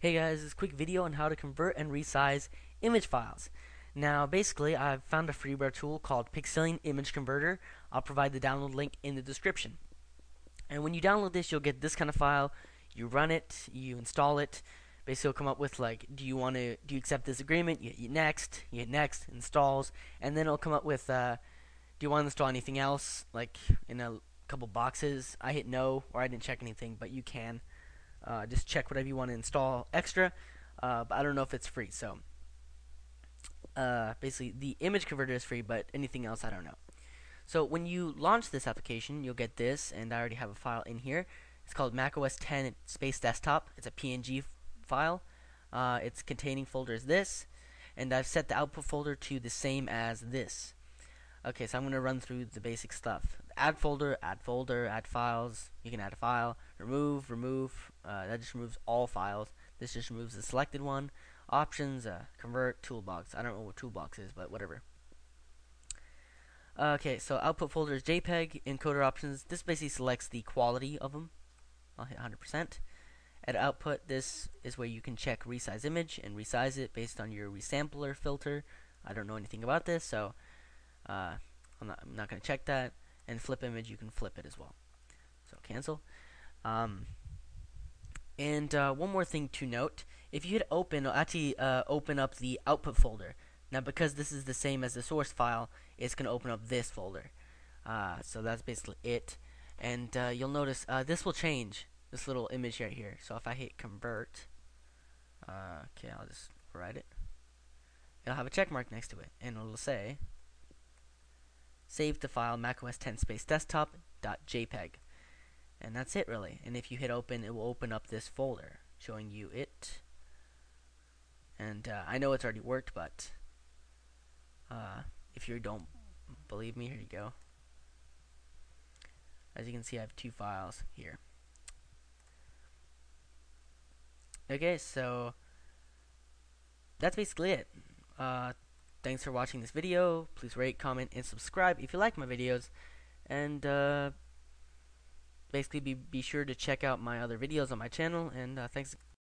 Hey guys, this quick video on how to convert and resize image files. Now basically I've found a freeware tool called Pixillion Image Converter. I'll provide the download link in the description. And when you download this you'll get this kind of file. You run it, you install it. Basically it'll come up with like do you want to do you accept this agreement? You hit next, you hit next, installs, and then it'll come up with uh, do you want to install anything else like in a couple boxes. I hit no or I didn't check anything, but you can. Uh, just check whatever you want to install extra, uh, but I don't know if it's free. So uh, basically, the image converter is free, but anything else I don't know. So when you launch this application, you'll get this, and I already have a file in here. It's called macOS 10 Space Desktop. It's a PNG file. Uh, its containing folder is this, and I've set the output folder to the same as this. Okay, so I'm going to run through the basic stuff. Add folder, add folder, add files. You can add a file. Remove, remove. Uh, that just removes all files. This just removes the selected one. Options, uh, convert, toolbox. I don't know what toolbox is, but whatever. Okay, so output folder is JPEG. Encoder options. This basically selects the quality of them. I'll hit 100%. At output, this is where you can check resize image and resize it based on your resampler filter. I don't know anything about this, so uh, I'm not, not going to check that. And flip image, you can flip it as well. So cancel. Um, and uh, one more thing to note: if you hit open, it'll actually uh, open up the output folder. Now, because this is the same as the source file, it's going to open up this folder. Uh, so that's basically it. And uh, you'll notice uh, this will change this little image right here. So if I hit convert, okay, I'll just write it. It'll have a check mark next to it, and it'll say save the file macOS 10 space desktop.jpg. And that's it really. And if you hit open, it will open up this folder showing you it. And uh, I know it's already worked, but uh, if you don't believe me, here you go. As you can see, I have two files here. Okay, so that's basically it. Uh, Thanks for watching this video. Please rate, comment, and subscribe if you like my videos. And uh, basically be, be sure to check out my other videos on my channel. And uh, thanks